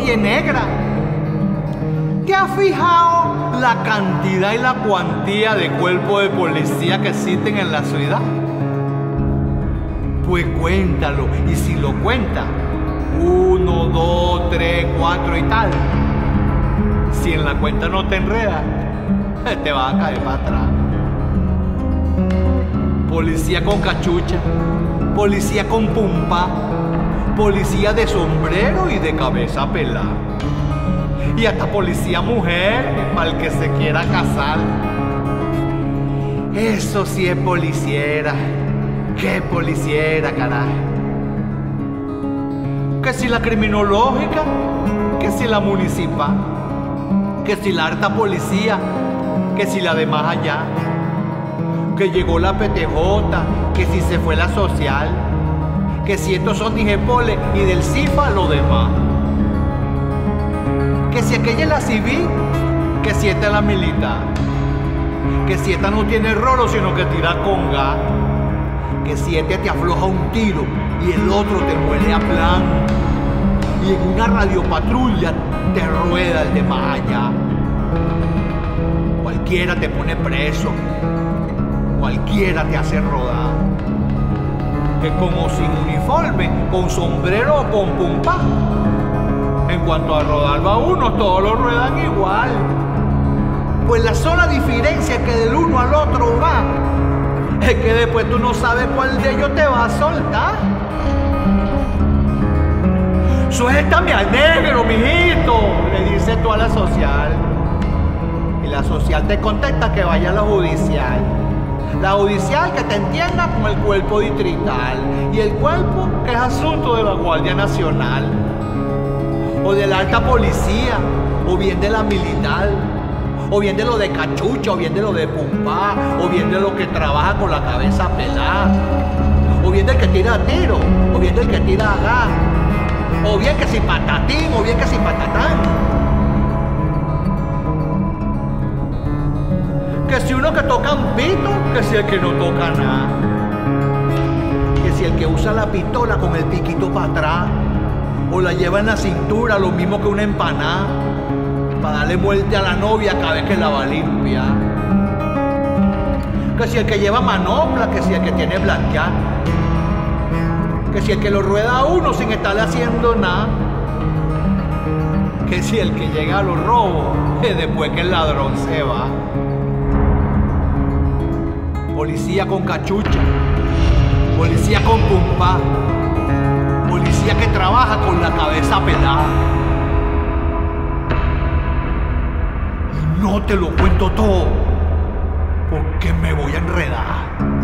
Oye, negra, ¿te has fijado la cantidad y la cuantía de cuerpos de policía que existen en la ciudad? Pues cuéntalo, y si lo cuenta, uno, dos, tres, cuatro y tal. Si en la cuenta no te enredas, te vas a caer para atrás. Policía con cachucha, policía con pumpa, policía de sombrero y de cabeza pelada. Y hasta policía mujer, para el que se quiera casar. Eso sí es policiera. Qué policiera, carajo. Que si la criminológica, que si la municipal, que si la alta policía, que si la de más allá, que llegó la PTJ, que si se fue la social, que si estos son Digepole y del CIFA lo demás. Que si aquella es la civil, que si esta es la militar. Que si esta no tiene rolo, sino que tira con gas. Que si este te afloja un tiro y el otro te muele a plan. Y en una radiopatrulla te rueda el de más allá. Cualquiera te pone preso. Cualquiera te hace rodar que como sin uniforme, con sombrero o con pumpa. En cuanto a rodar va uno, todos lo ruedan igual. Pues la sola diferencia que del uno al otro va es que después tú no sabes cuál de ellos te va a soltar. Suéltame al negro, mijito, le dice tú a la social. Y la social te contesta que vaya a la judicial. La judicial que te entienda como el cuerpo distrital y el cuerpo que es asunto de la Guardia Nacional o de la alta policía o bien de la militar o bien de lo de cachucha o bien de lo de pumpa o bien de lo que trabaja con la cabeza pelada o bien del que tira tiro o bien del que tira gas o bien que si patatín o bien que si patatán. Que si uno que toca un pito, que si el que no toca nada. Que si el que usa la pistola con el piquito para atrás, o la lleva en la cintura, lo mismo que una empanada, para darle muerte a la novia cada vez que la va a limpiar. Que si el que lleva manopla, que si el que tiene blanquear. Que si el que lo rueda a uno sin estarle haciendo nada. Que si el que llega a los robos, después que el ladrón se va policía con cachucha, policía con pumpa, policía que trabaja con la cabeza pelada. Y no te lo cuento todo, porque me voy a enredar.